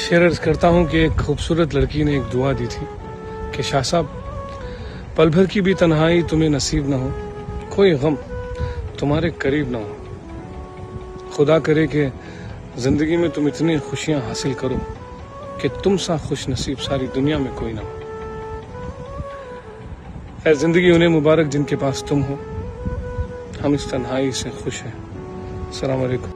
शेर अर्ज़ करता हूँ कि एक खूबसूरत लड़की ने एक दुआ दी थी कि शाह साहब, पल भर की भी तन्हाई तुम्हें नसीब ना हो, कोई गम तुम्हारे करीब ना हो। खुदा करे कि ज़िंदगी में तुम इतनी खुशियाँ हासिल करो कि तुम सा खुश नसीब सारी दुनिया में कोई ना हो। ज़िंदगी उन्हें मुबारक जिनके पास तुम हो। हम इस तन्हाई से खुश हैं। अस्सलाम